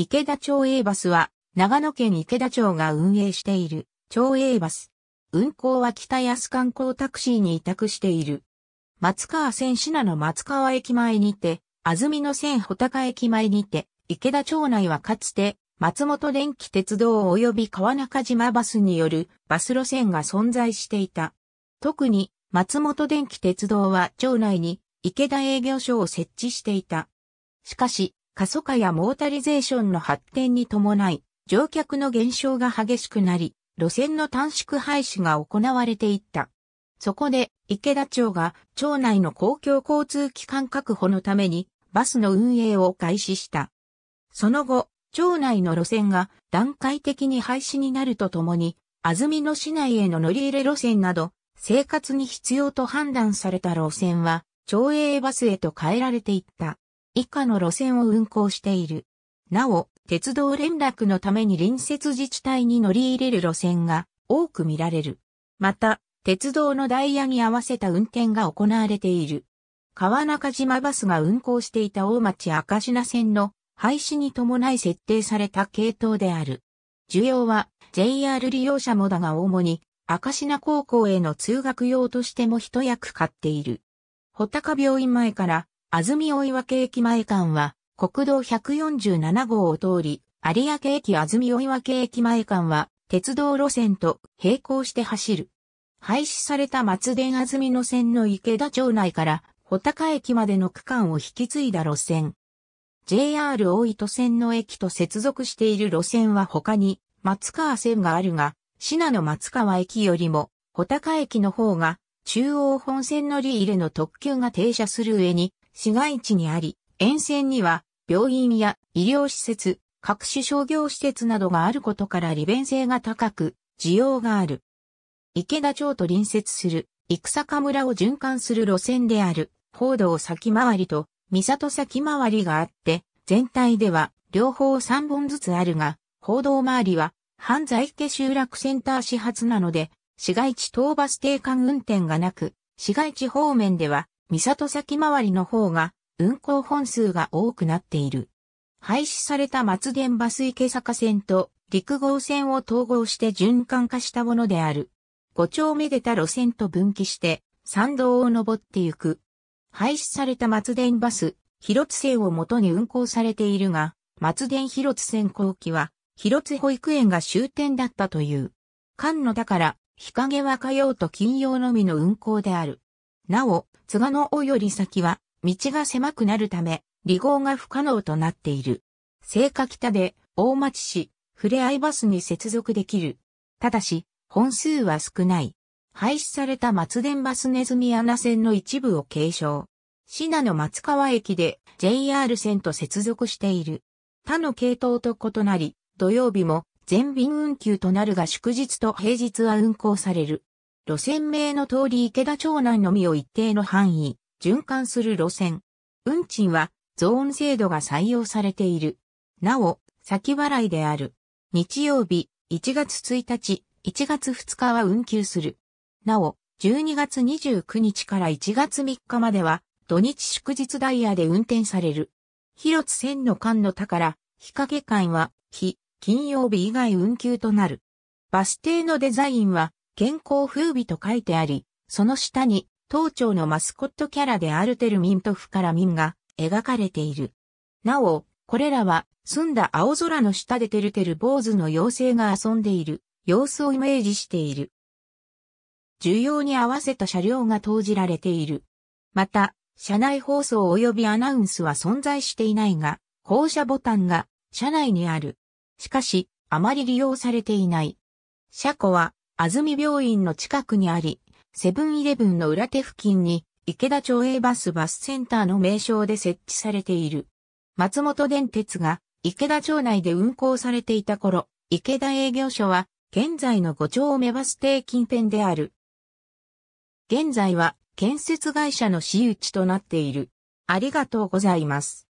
池田町営バスは、長野県池田町が運営している、町営バス。運行は北安観光タクシーに委託している。松川線品の松川駅前にて、安曇野線穂高駅前にて、池田町内はかつて、松本電気鉄道及び川中島バスによるバス路線が存在していた。特に松本電気鉄道は町内に池田営業所を設置していた。しかし、過疎化やモータリゼーションの発展に伴い、乗客の減少が激しくなり、路線の短縮廃止が行われていった。そこで、池田町が町内の公共交通機関確保のためにバスの運営を開始した。その後、町内の路線が段階的に廃止になるとともに、安曇野市内への乗り入れ路線など、生活に必要と判断された路線は、町営バスへと変えられていった。以下の路線を運行している。なお、鉄道連絡のために隣接自治体に乗り入れる路線が多く見られる。また、鉄道のダイヤに合わせた運転が行われている。川中島バスが運行していた大町赤品線の廃止に伴い設定された系統である。需要は JR 利用者もだが主に赤品高校への通学用としても一役買っている。穂高病院前から安住追分駅前間は国道147号を通り、有明駅安住追分駅前間は鉄道路線と並行して走る。廃止された松田安住の線の池田町内から穂高駅までの区間を引き継いだ路線。JR 大糸線の駅と接続している路線は他に松川線があるが、品の松川駅よりも、穂高駅の方が中央本線乗り入れの特急が停車する上に市街地にあり、沿線には病院や医療施設、各種商業施設などがあることから利便性が高く、需要がある。池田町と隣接する、生坂村を循環する路線である、報道先回りと三里先回りがあって、全体では両方3本ずつあるが、報道周りは、半在家集落センター始発なので、市街地東バス停間運転がなく、市街地方面では、三里先回りの方が、運行本数が多くなっている。廃止された松電バス池坂線と陸号線を統合して循環化したものである。五丁目出た路線と分岐して、山道を登ってゆく。廃止された松電バス、広津線をもとに運行されているが、松電広津線後期は、広津保育園が終点だったという。間のだから、日陰は火曜と金曜のみの運行である。なお、津賀の尾より先は、道が狭くなるため、離合が不可能となっている。聖火北で、大町市、ふれあいバスに接続できる。ただし、本数は少ない。廃止された松電バスネズミ穴線の一部を継承。シナの松川駅で JR 線と接続している。他の系統と異なり、土曜日も全便運休となるが祝日と平日は運行される。路線名の通り池田町内のみを一定の範囲、循環する路線。運賃はゾーン制度が採用されている。なお、先払いである。日曜日、1月1日、1月2日は運休する。なお、12月29日から1月3日までは、土日祝日ダイヤで運転される。広津線の間の宝、日陰間は、日、金曜日以外運休となる。バス停のデザインは、健康風美と書いてあり、その下に、当庁のマスコットキャラであるテルミントフからミンが描かれている。なお、これらは、澄んだ青空の下でてるてる坊主の妖精が遊んでいる様子をイメージしている。需要に合わせた車両が投じられている。また、車内放送及びアナウンスは存在していないが、降車ボタンが車内にある。しかし、あまり利用されていない。車庫は、安住病院の近くにあり、セブンイレブンの裏手付近に、池田町営バスバスセンターの名称で設置されている。松本電鉄が池田町内で運行されていた頃、池田営業所は現在の五丁目バス停近辺である。現在は建設会社の私有地となっている。ありがとうございます。